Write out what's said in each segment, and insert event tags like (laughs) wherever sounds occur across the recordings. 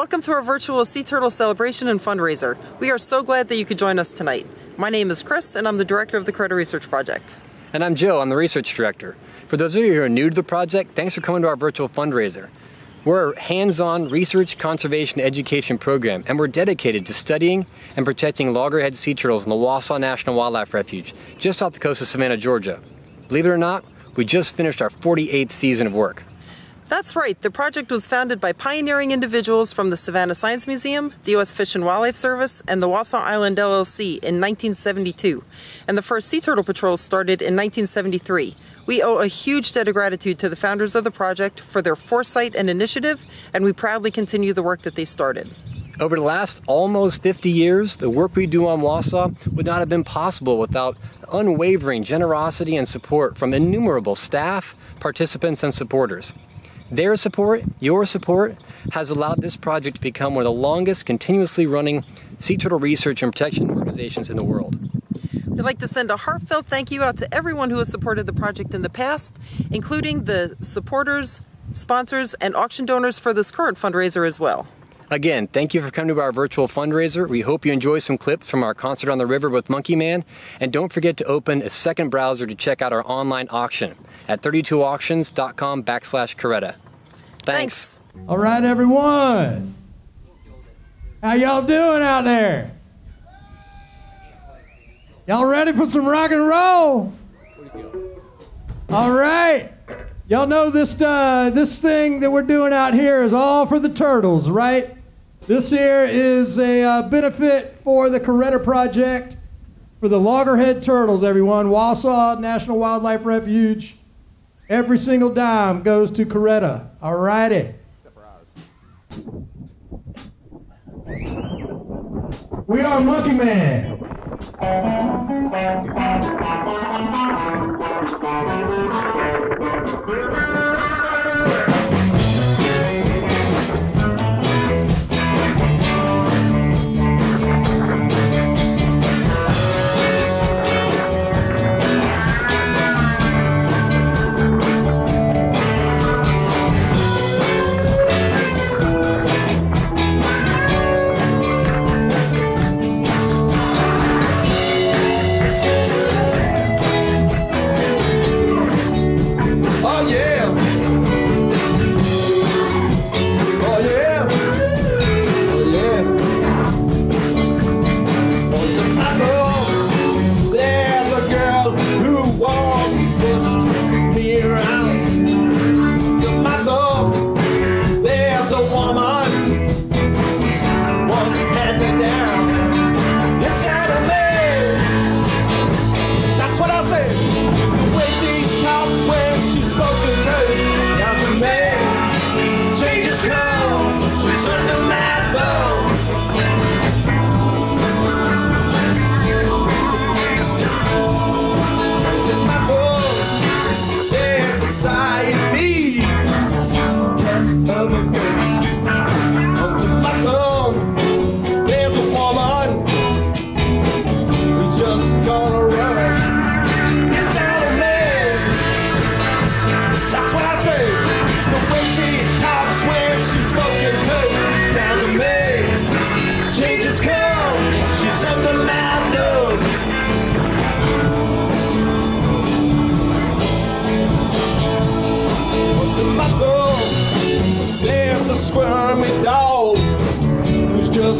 Welcome to our virtual Sea Turtle celebration and fundraiser. We are so glad that you could join us tonight. My name is Chris, and I'm the director of the Caretta Research Project. And I'm Joe, I'm the research director. For those of you who are new to the project, thanks for coming to our virtual fundraiser. We're a hands-on research, conservation, education program, and we're dedicated to studying and protecting loggerhead sea turtles in the Wassaw National Wildlife Refuge, just off the coast of Savannah, Georgia. Believe it or not, we just finished our 48th season of work. That's right. The project was founded by pioneering individuals from the Savannah Science Museum, the U.S. Fish and Wildlife Service, and the Wassaw Island LLC in 1972. And the first sea turtle patrols started in 1973. We owe a huge debt of gratitude to the founders of the project for their foresight and initiative, and we proudly continue the work that they started. Over the last almost 50 years, the work we do on Wassaw would not have been possible without unwavering generosity and support from innumerable staff, participants, and supporters. Their support, your support, has allowed this project to become one of the longest continuously running sea turtle research and protection organizations in the world. We'd like to send a heartfelt thank you out to everyone who has supported the project in the past, including the supporters, sponsors, and auction donors for this current fundraiser as well. Again, thank you for coming to our virtual fundraiser. We hope you enjoy some clips from our concert on the river with Monkey Man. And don't forget to open a second browser to check out our online auction at 32auctions.com backslash Caretta. Thanks. Thanks. All right, everyone. How y'all doing out there? Y'all ready for some rock and roll? All right. Y'all know this uh, this thing that we're doing out here is all for the turtles, right? This here is a uh, benefit for the Caretta Project for the loggerhead turtles, everyone. Wassaw National Wildlife Refuge. Every single dime goes to Caretta. All righty. We are Monkey Man. (laughs)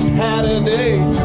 just had a day.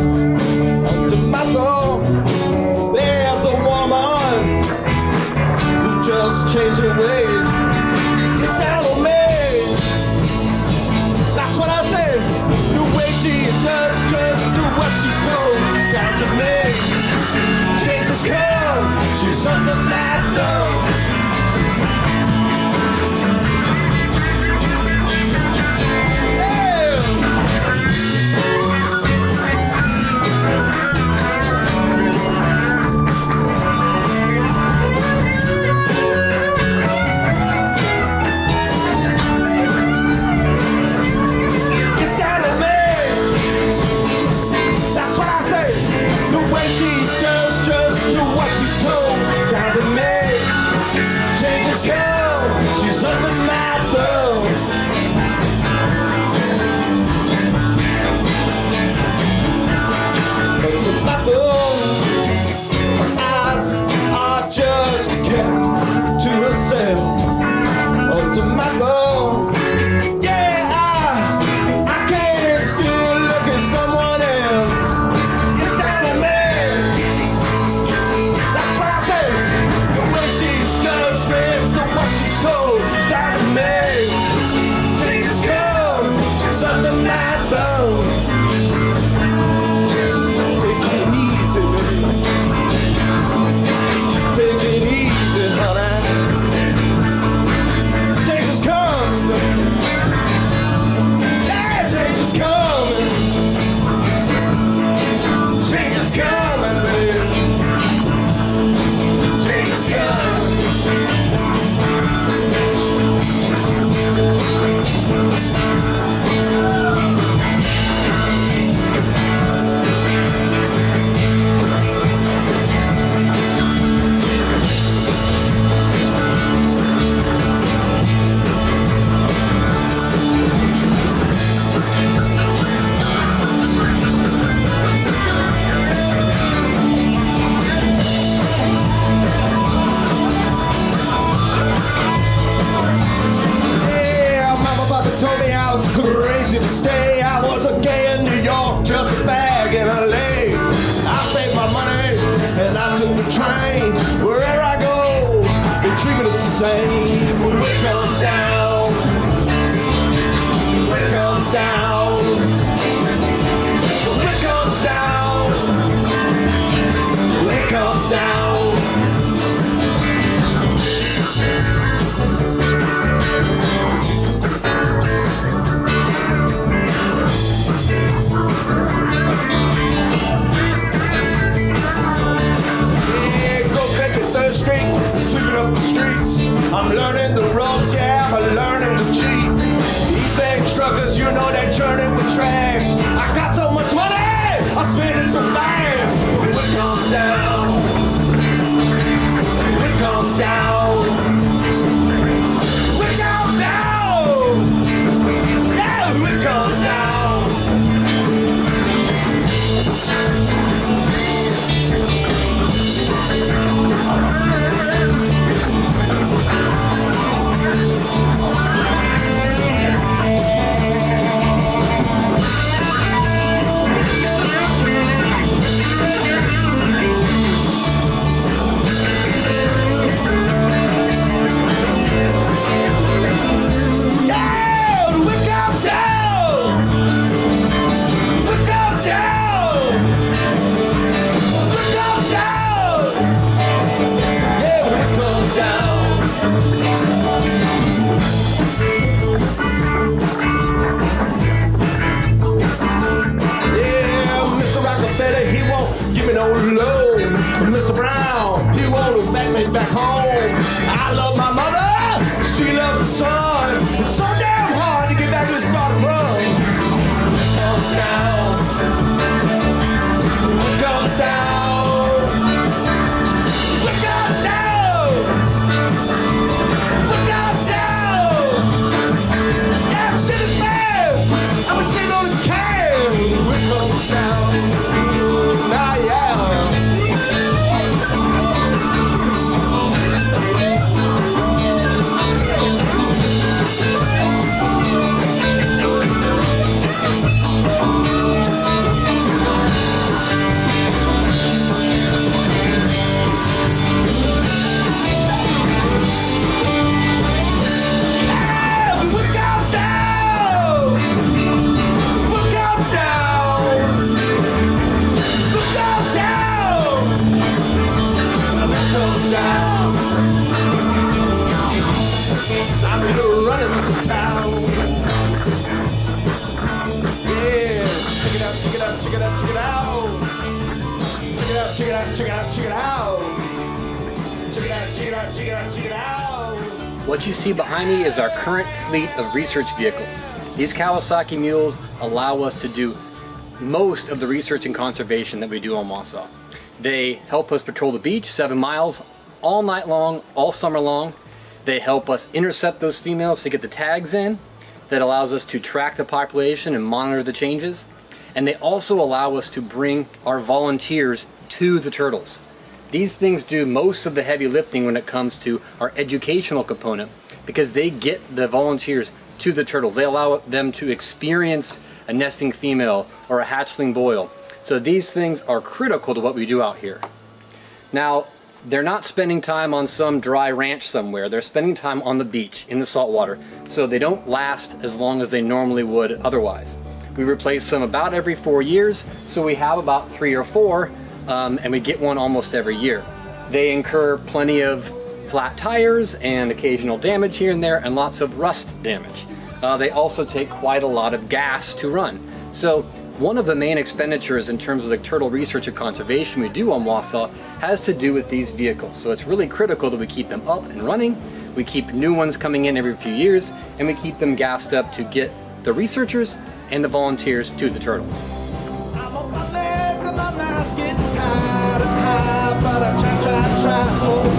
Out, check it out. Check it out, check it out, check it out. What you see behind me is our current fleet of research vehicles. These Kawasaki mules allow us to do most of the research and conservation that we do on Wassaw. They help us patrol the beach seven miles all night long, all summer long. They help us intercept those females to get the tags in. That allows us to track the population and monitor the changes. And they also allow us to bring our volunteers to the turtles. These things do most of the heavy lifting when it comes to our educational component because they get the volunteers to the turtles. They allow them to experience a nesting female or a hatchling boil. So these things are critical to what we do out here. Now, they're not spending time on some dry ranch somewhere. They're spending time on the beach in the saltwater. So they don't last as long as they normally would otherwise. We replace them about every four years, so we have about three or four, um, and we get one almost every year. They incur plenty of flat tires and occasional damage here and there, and lots of rust damage. Uh, they also take quite a lot of gas to run. So one of the main expenditures in terms of the turtle research and conservation we do on Wassaw has to do with these vehicles. So it's really critical that we keep them up and running, we keep new ones coming in every few years, and we keep them gassed up to get the researchers and the volunteers to the turtles. But I try, try, try, hold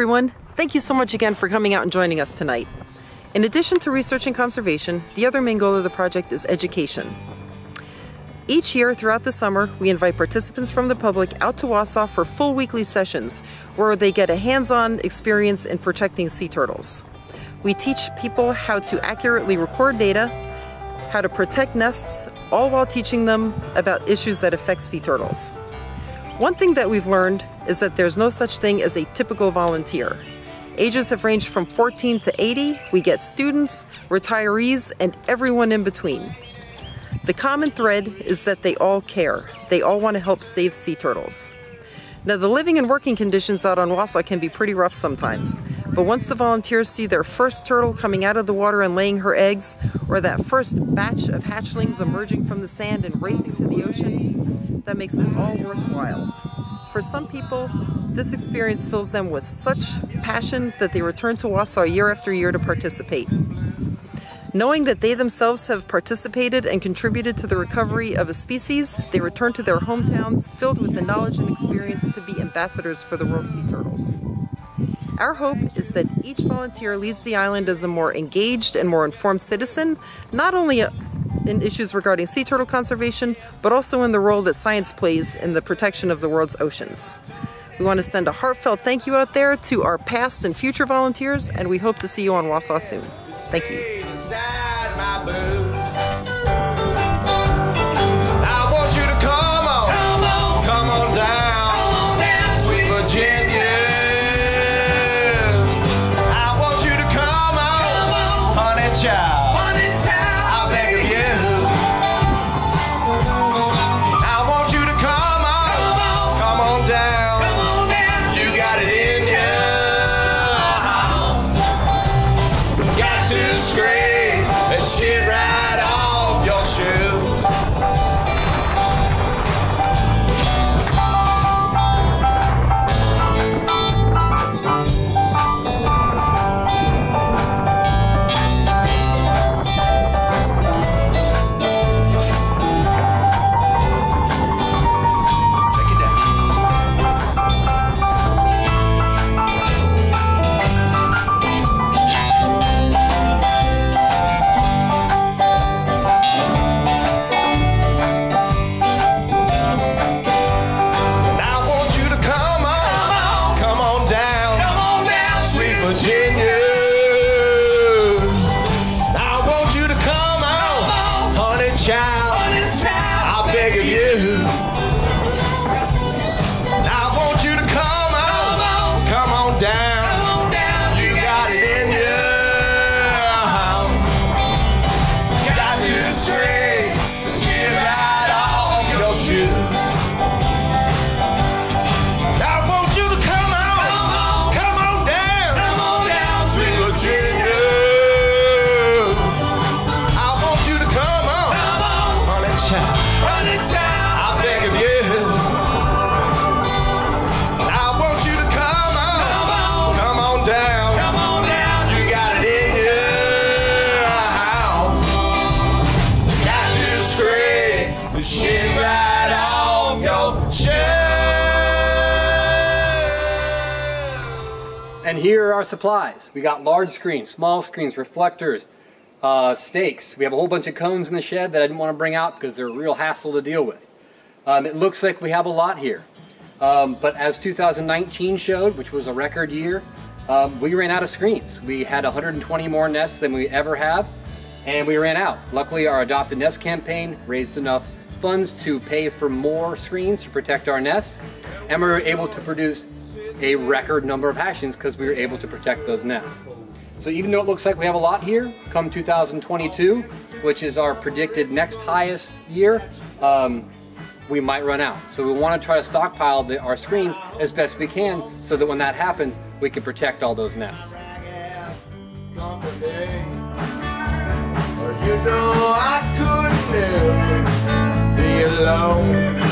everyone. Thank you so much again for coming out and joining us tonight. In addition to research and conservation, the other main goal of the project is education. Each year throughout the summer, we invite participants from the public out to Wassaw for full weekly sessions where they get a hands on experience in protecting sea turtles. We teach people how to accurately record data, how to protect nests, all while teaching them about issues that affect sea turtles. One thing that we've learned is that there's no such thing as a typical volunteer. Ages have ranged from 14 to 80. We get students, retirees, and everyone in between. The common thread is that they all care. They all want to help save sea turtles. Now, the living and working conditions out on Wassaw can be pretty rough sometimes, but once the volunteers see their first turtle coming out of the water and laying her eggs, or that first batch of hatchlings emerging from the sand and racing to the ocean, that makes it all worthwhile. For some people, this experience fills them with such passion that they return to Wassaw year after year to participate. Knowing that they themselves have participated and contributed to the recovery of a species, they return to their hometowns filled with the knowledge and experience to be ambassadors for the world sea turtles. Our hope is that each volunteer leaves the island as a more engaged and more informed citizen, not only in issues regarding sea turtle conservation, but also in the role that science plays in the protection of the world's oceans. We want to send a heartfelt thank you out there to our past and future volunteers, and we hope to see you on Wassaw soon. Thank you. Here are our supplies. We got large screens, small screens, reflectors, uh, stakes. We have a whole bunch of cones in the shed that I didn't want to bring out because they're a real hassle to deal with. Um, it looks like we have a lot here. Um, but as 2019 showed, which was a record year, um, we ran out of screens. We had 120 more nests than we ever have, and we ran out. Luckily, our Adopt a Nest campaign raised enough funds to pay for more screens to protect our nests, and we were able to produce a record number of hatchings because we were able to protect those nests. So even though it looks like we have a lot here, come 2022, which is our predicted next highest year, um, we might run out. So we want to try to stockpile the, our screens as best we can so that when that happens, we can protect all those nests. you know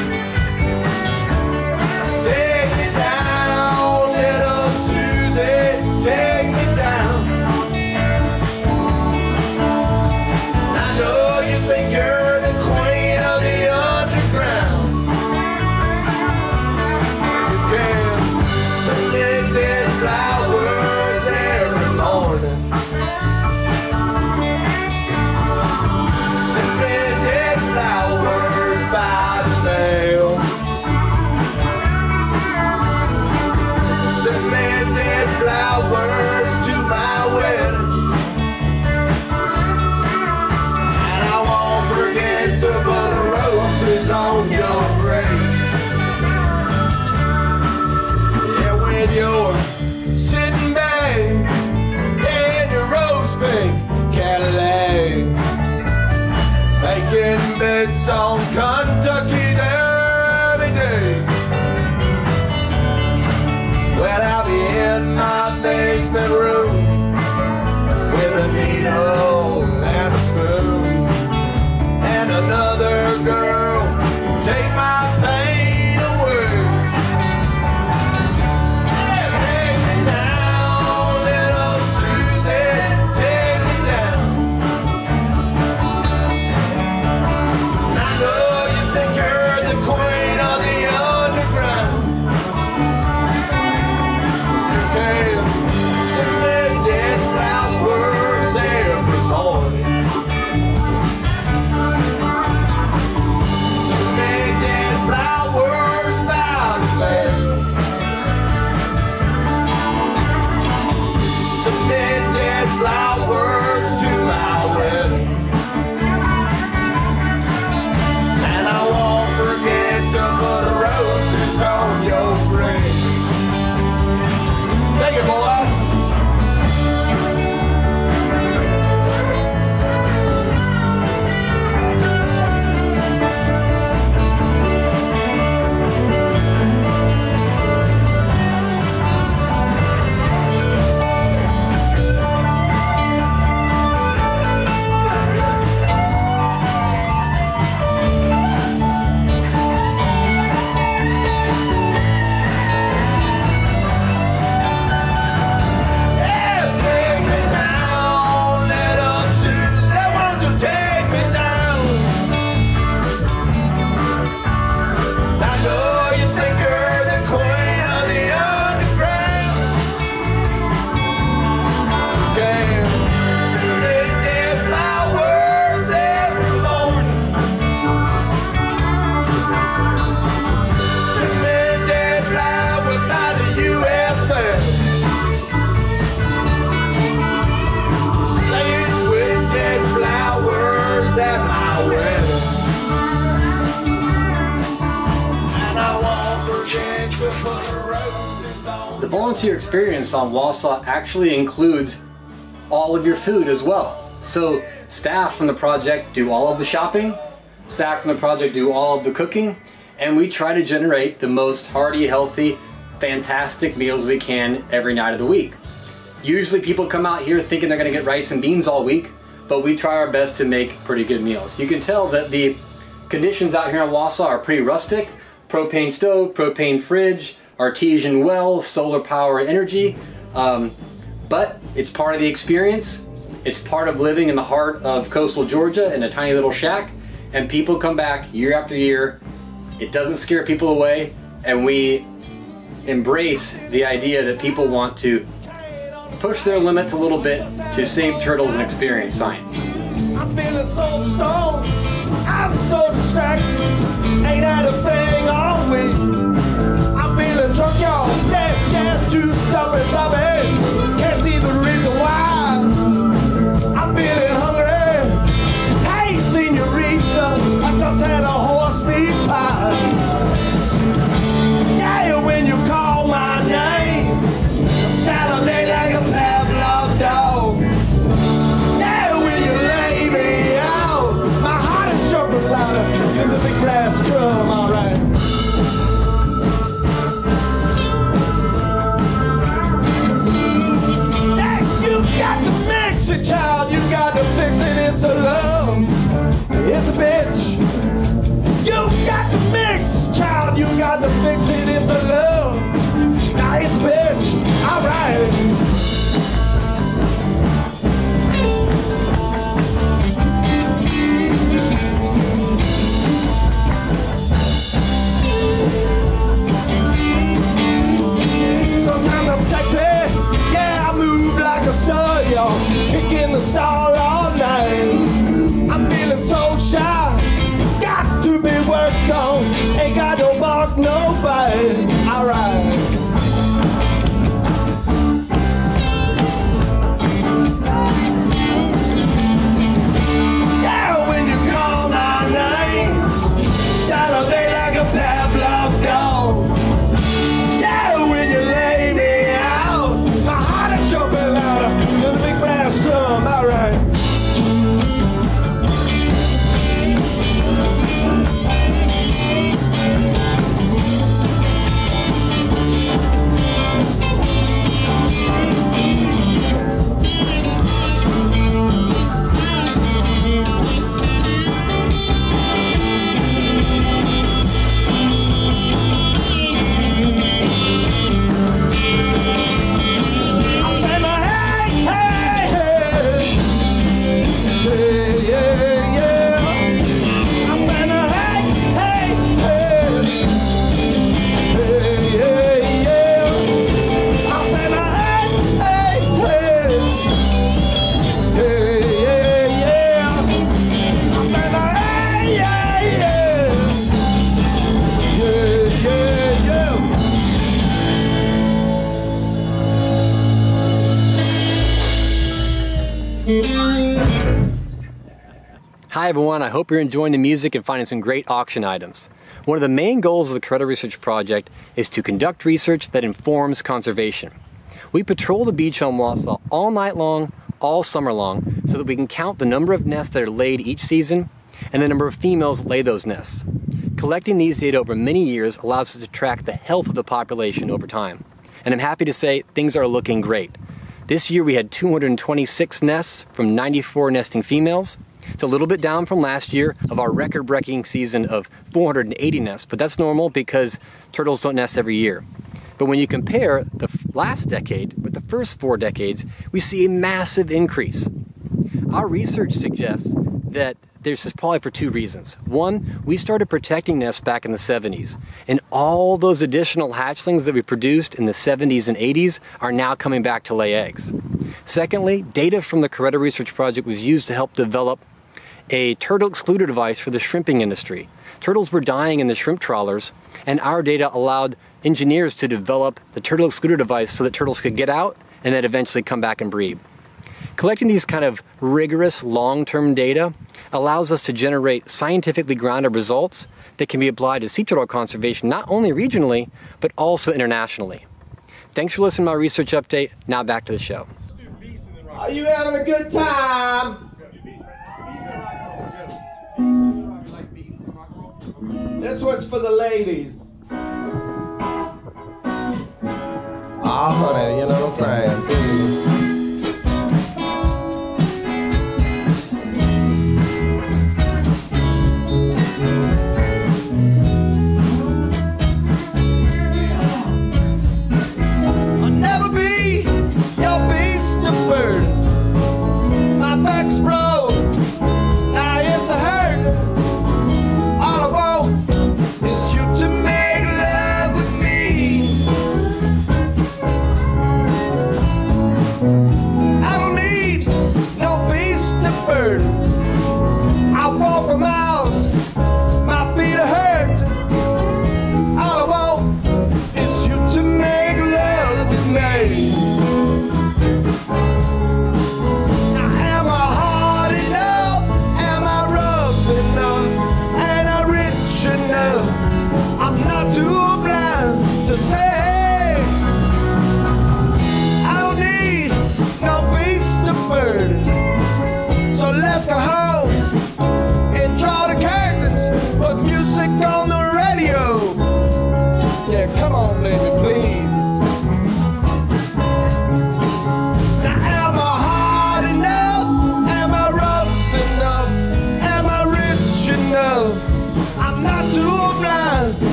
The volunteer experience on Wassaw actually includes all of your food as well. So staff from the project do all of the shopping, staff from the project do all of the cooking, and we try to generate the most hearty, healthy, fantastic meals we can every night of the week. Usually people come out here thinking they're gonna get rice and beans all week, but we try our best to make pretty good meals. You can tell that the conditions out here in Wassaw are pretty rustic. Propane stove, propane fridge, artesian well, solar power energy. Um, but it's part of the experience. It's part of living in the heart of coastal Georgia in a tiny little shack. And people come back year after year. It doesn't scare people away. And we embrace the idea that people want to push their limits a little bit to save turtles and experience science. I'm so distracted. Ain't had a thing all week. I'm feeling drunk, y'all. Yeah, yeah, juiced up and sobbing. Everyone, I hope you're enjoying the music and finding some great auction items. One of the main goals of the Caretta Research Project is to conduct research that informs conservation. We patrol the beach on Wassaw all night long, all summer long, so that we can count the number of nests that are laid each season and the number of females lay those nests. Collecting these data over many years allows us to track the health of the population over time. And I'm happy to say things are looking great. This year we had 226 nests from 94 nesting females. It's a little bit down from last year of our record breaking season of 480 nests, but that's normal because turtles don't nest every year. But when you compare the last decade with the first four decades, we see a massive increase. Our research suggests that this is probably for two reasons. One, we started protecting nests back in the 70s, and all those additional hatchlings that we produced in the 70s and 80s are now coming back to lay eggs. Secondly, data from the Caretta Research Project was used to help develop a turtle excluder device for the shrimping industry. Turtles were dying in the shrimp trawlers, and our data allowed engineers to develop the turtle excluder device so that turtles could get out and then eventually come back and breed. Collecting these kind of rigorous long term data allows us to generate scientifically grounded results that can be applied to sea turtle conservation not only regionally, but also internationally. Thanks for listening to my research update. Now back to the show. Are you having a good time? This one's for the ladies. Ah, honey, you know what I'm saying, too. word.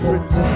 pretend.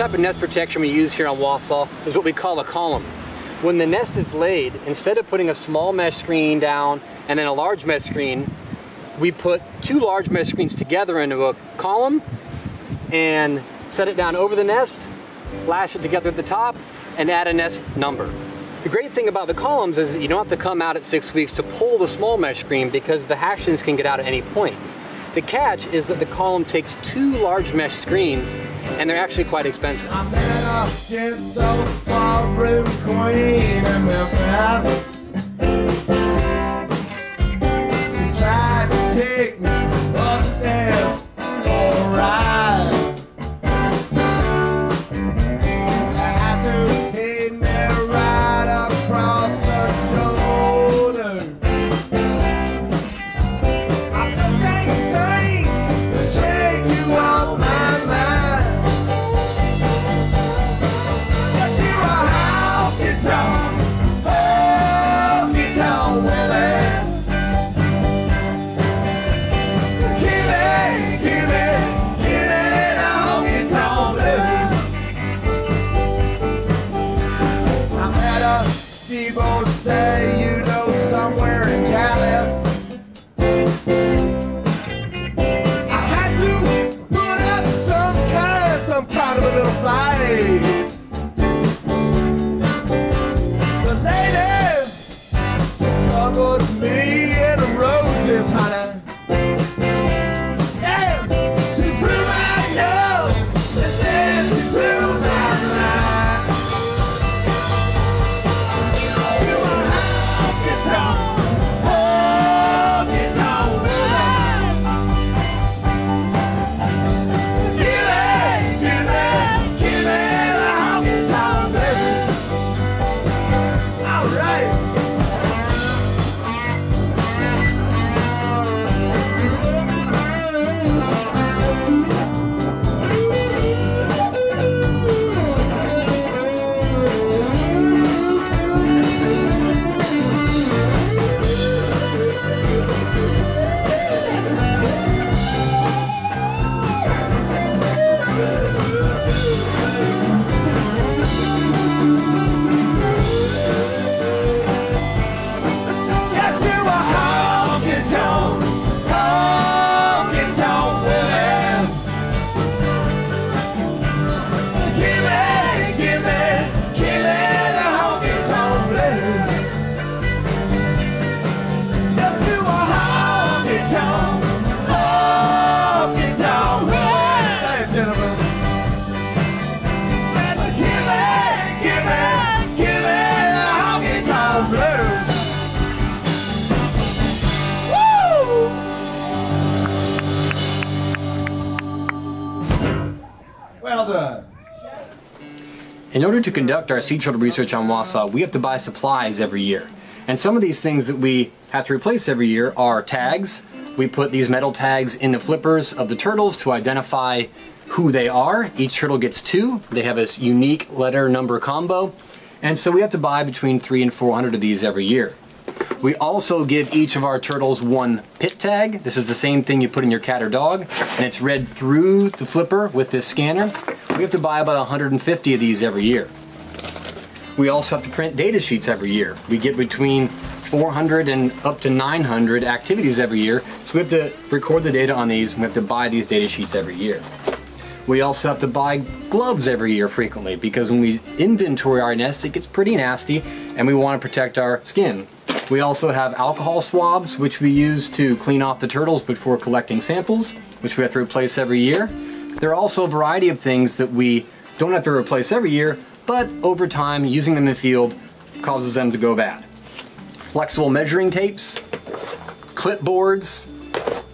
type of nest protection we use here on Wassaw is what we call a column. When the nest is laid, instead of putting a small mesh screen down and then a large mesh screen, we put two large mesh screens together into a column and set it down over the nest, lash it together at the top, and add a nest number. The great thing about the columns is that you don't have to come out at six weeks to pull the small mesh screen because the hatchlings can get out at any point. The catch is that the column takes two large mesh screens and they're actually quite expensive. I in. To conduct our seed turtle research on Wassaw, we have to buy supplies every year. And some of these things that we have to replace every year are tags. We put these metal tags in the flippers of the turtles to identify who they are. Each turtle gets two. They have this unique letter number combo. And so we have to buy between three and 400 of these every year. We also give each of our turtles one pit tag. This is the same thing you put in your cat or dog, and it's read through the flipper with this scanner. We have to buy about 150 of these every year. We also have to print data sheets every year. We get between 400 and up to 900 activities every year, so we have to record the data on these, and we have to buy these data sheets every year. We also have to buy gloves every year frequently because when we inventory our nest, it gets pretty nasty and we want to protect our skin. We also have alcohol swabs, which we use to clean off the turtles before collecting samples, which we have to replace every year. There are also a variety of things that we don't have to replace every year, but over time, using them in the field causes them to go bad. Flexible measuring tapes, clipboards,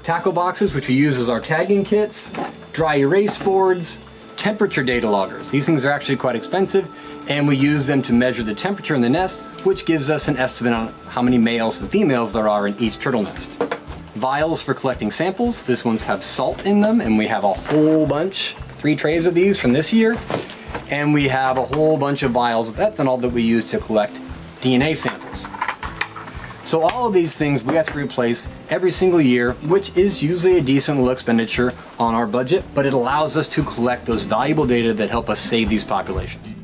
tackle boxes, which we use as our tagging kits, dry erase boards, temperature data loggers. These things are actually quite expensive, and we use them to measure the temperature in the nest, which gives us an estimate on how many males and females there are in each turtle nest. Vials for collecting samples. This ones have salt in them, and we have a whole bunch, three trays of these from this year. And we have a whole bunch of vials of ethanol that we use to collect DNA samples. So all of these things we have to replace every single year, which is usually a decent little expenditure on our budget, but it allows us to collect those valuable data that help us save these populations.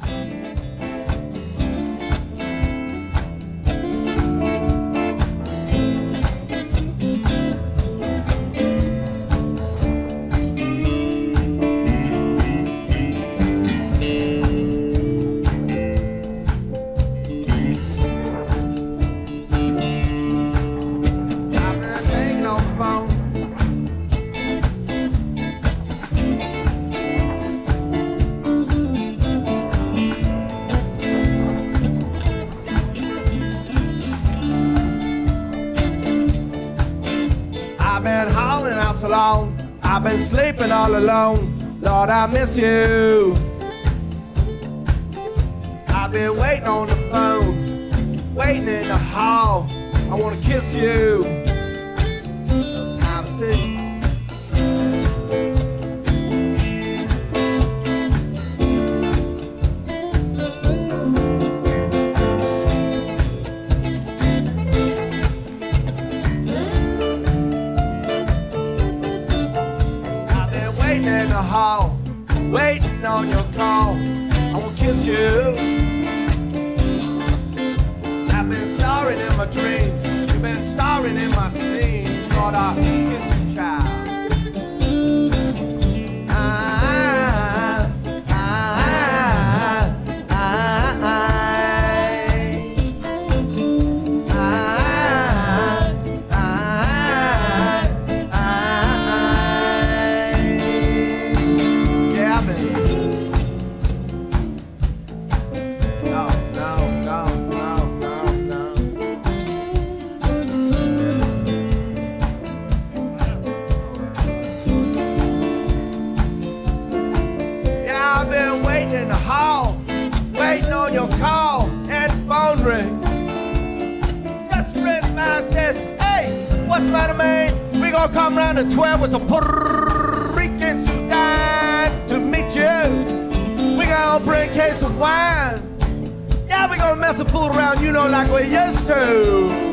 Alone. Lord, I miss you. I've been waiting on the phone, waiting in the hall. I wanna kiss you. Time to hall, waiting on your call. I wanna kiss you. I've been starring in my dreams. You've been starring in my scenes. Lord, I kiss you, gonna come round at 12 with some Puerto Rican Sudan to meet you. We gonna bring a case of wine. Yeah, we gonna mess and fool around, you know, like we used to.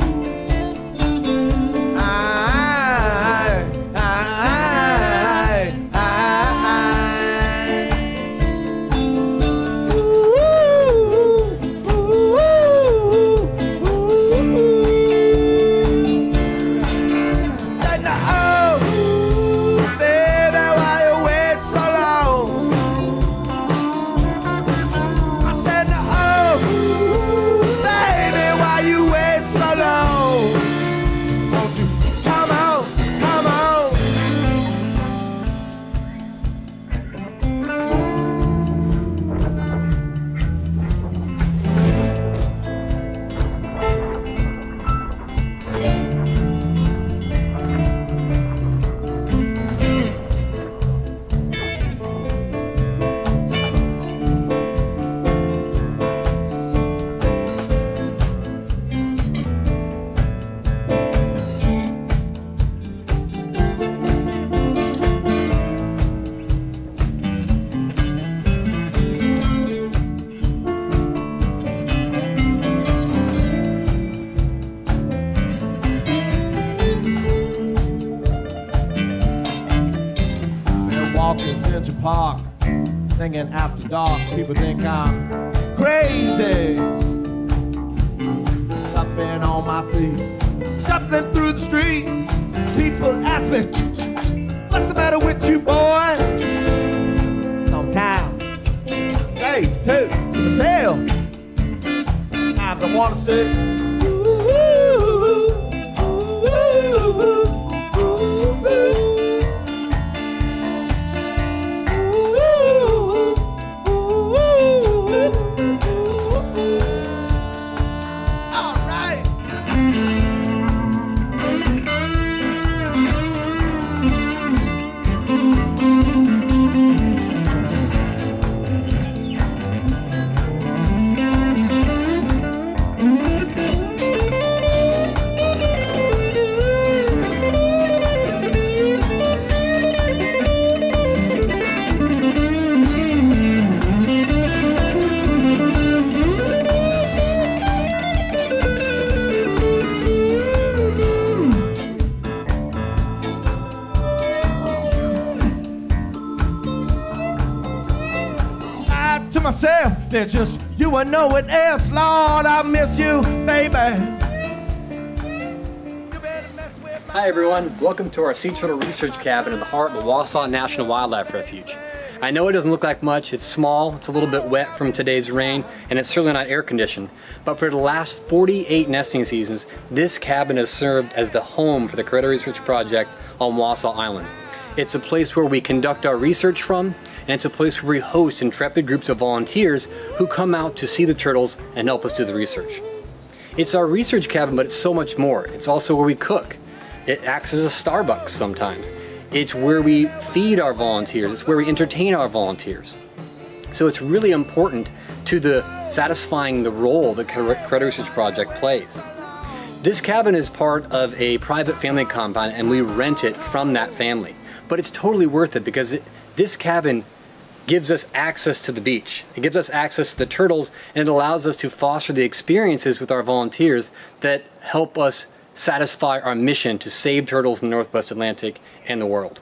There's just you and no one else. Lord, I miss you, baby. Hi everyone, welcome to our sea turtle research cabin in the heart of the Wassaw National Wildlife Refuge. I know it doesn't look like much, it's small, it's a little bit wet from today's rain, and it's certainly not air conditioned. But for the last 48 nesting seasons, this cabin has served as the home for the Caretta Research Project on Wassaw Island. It's a place where we conduct our research from, and it's a place where we host intrepid groups of volunteers who come out to see the turtles and help us do the research. It's our research cabin, but it's so much more. It's also where we cook. It acts as a Starbucks sometimes. It's where we feed our volunteers. It's where we entertain our volunteers. So it's really important to the satisfying the role that Caretta Research Project plays. This cabin is part of a private family compound and we rent it from that family. But it's totally worth it because it, this cabin gives us access to the beach. It gives us access to the turtles and it allows us to foster the experiences with our volunteers that help us satisfy our mission to save turtles in the Northwest Atlantic and the world.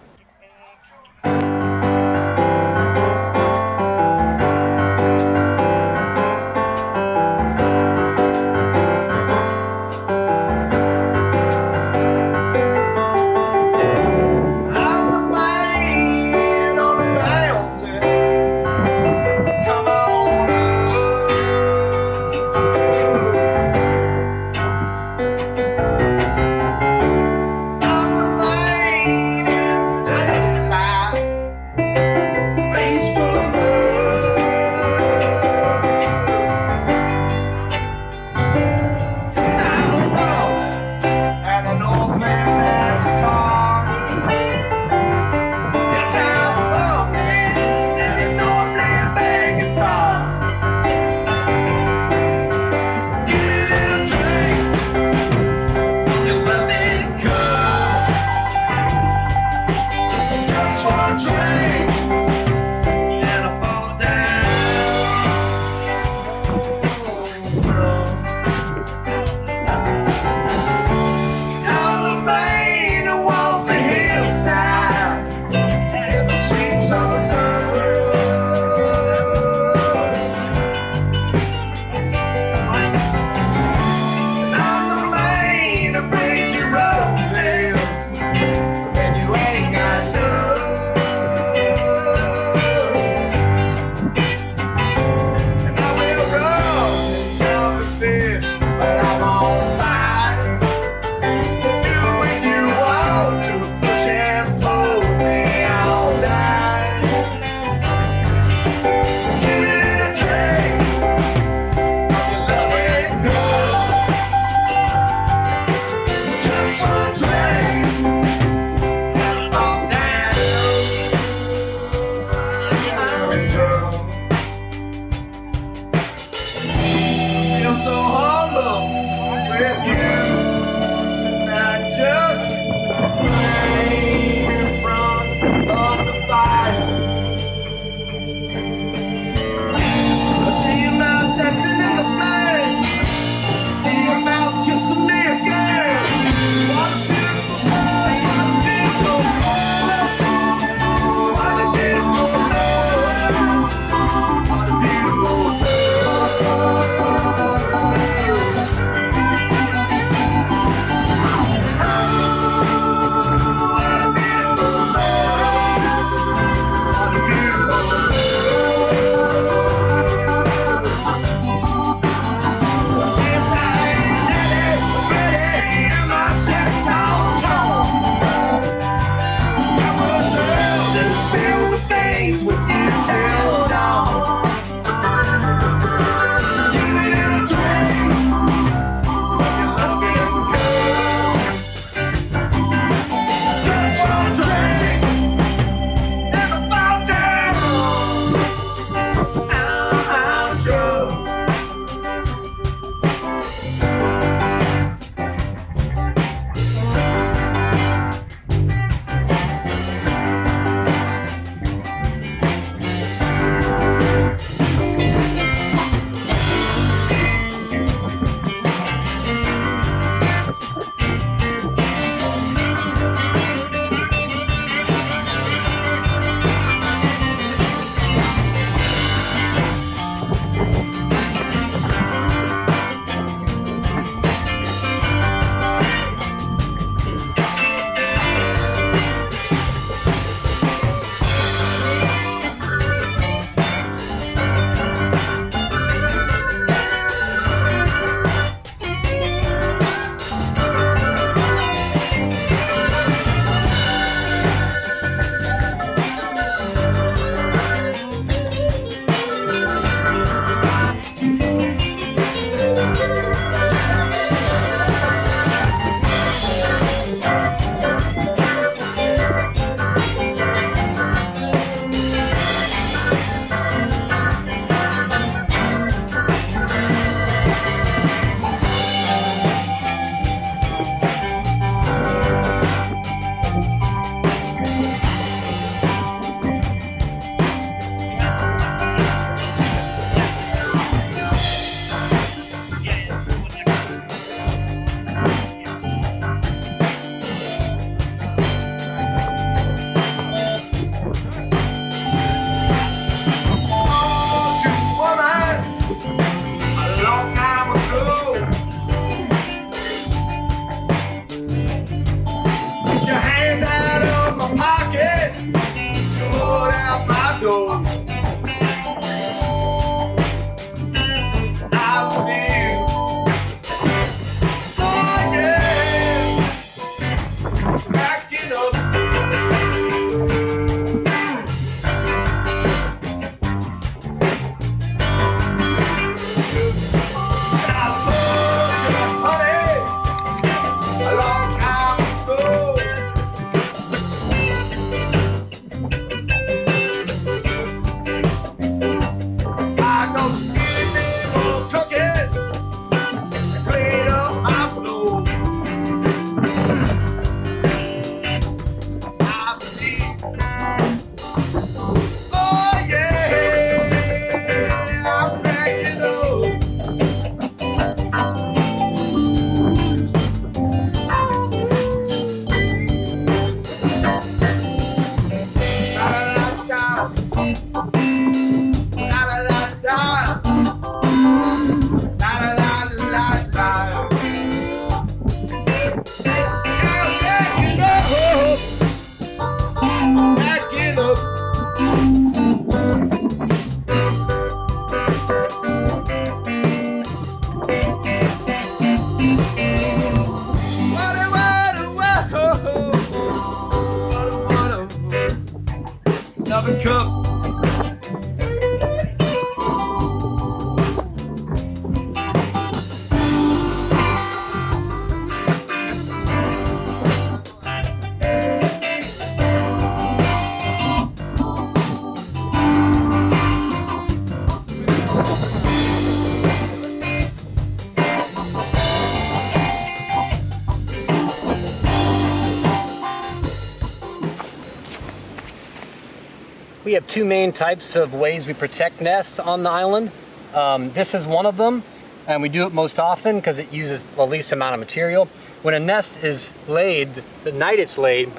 Two main types of ways we protect nests on the island. Um, this is one of them, and we do it most often because it uses the least amount of material. When a nest is laid, the night it's laid,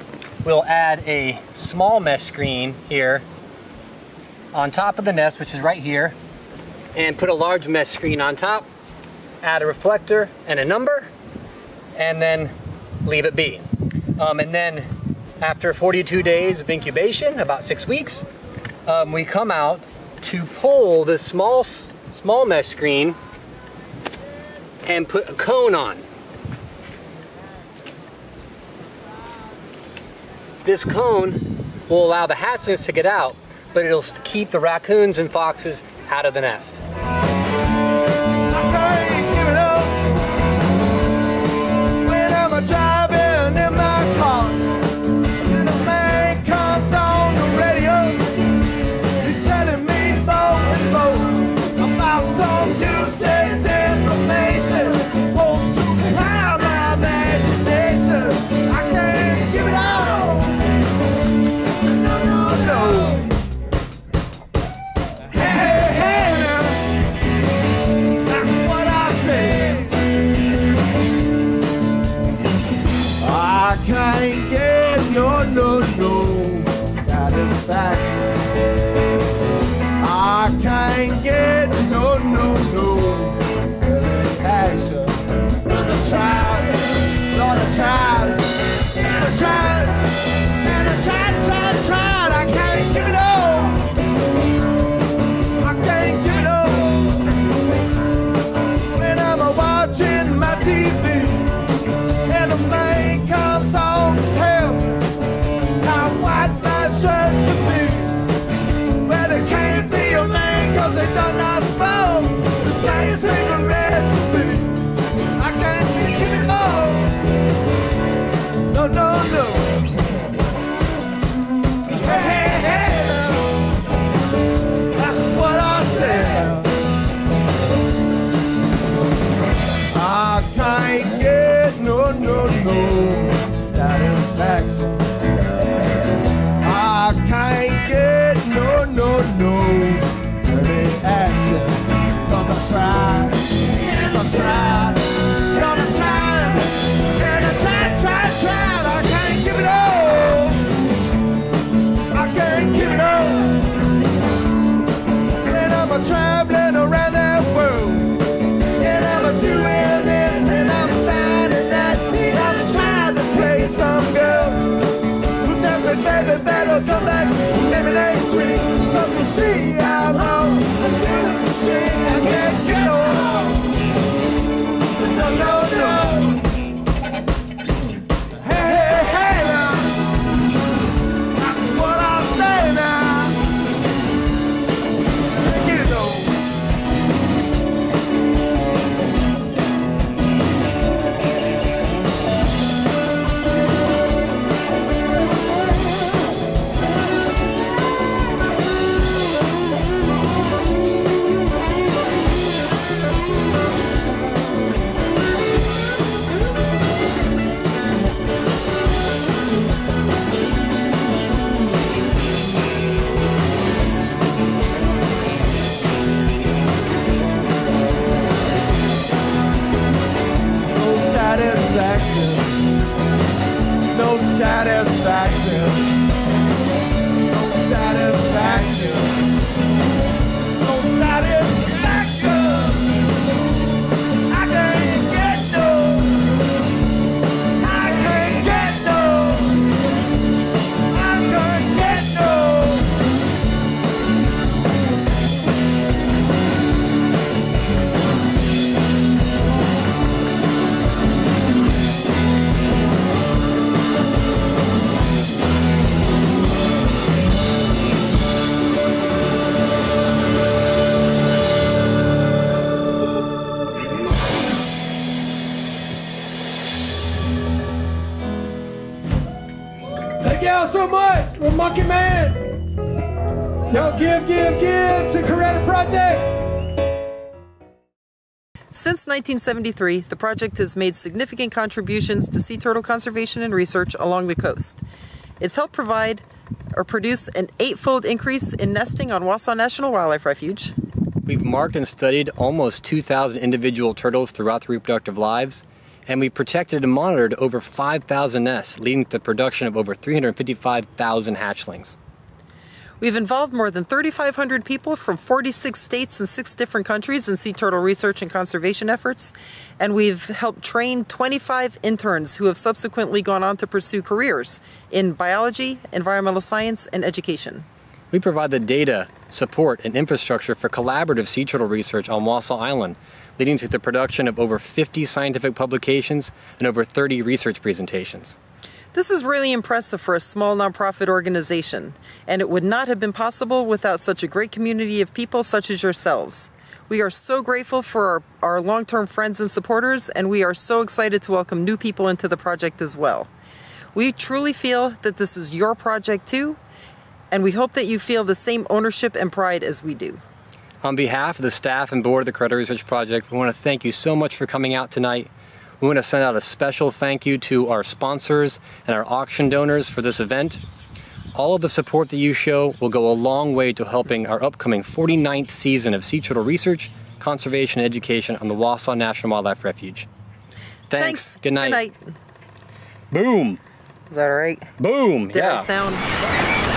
we'll add a small mesh screen here on top of the nest, which is right here, and put a large mesh screen on top, add a reflector and a number, and then leave it be. Um, and then after 42 days of incubation, about six weeks, um, we come out to pull this small, small mesh screen and put a cone on. This cone will allow the hatchlings to get out, but it'll keep the raccoons and foxes out of the nest. so give, give, give to Caretta Project. Since 1973, the project has made significant contributions to sea turtle conservation and research along the coast. It's helped provide or produce an eightfold increase in nesting on Wassaw National Wildlife Refuge. We've marked and studied almost 2,000 individual turtles throughout their reproductive lives, and we've protected and monitored over 5,000 nests, leading to the production of over 355,000 hatchlings. We've involved more than 3,500 people from 46 states and six different countries in sea turtle research and conservation efforts, and we've helped train 25 interns who have subsequently gone on to pursue careers in biology, environmental science, and education. We provide the data, support, and infrastructure for collaborative sea turtle research on Wassaw Island, leading to the production of over 50 scientific publications and over 30 research presentations. This is really impressive for a small nonprofit organization, and it would not have been possible without such a great community of people such as yourselves. We are so grateful for our, our long term friends and supporters, and we are so excited to welcome new people into the project as well. We truly feel that this is your project too, and we hope that you feel the same ownership and pride as we do. On behalf of the staff and board of the Caretta Research Project, we want to thank you so much for coming out tonight. We want to send out a special thank you to our sponsors and our auction donors for this event. All of the support that you show will go a long way to helping our upcoming 49th season of sea turtle research, conservation, and education on the Wassaw National Wildlife Refuge. Thanks. Thanks. Good night. Good night. Boom. Is that all right? Boom. Did yeah. I sound?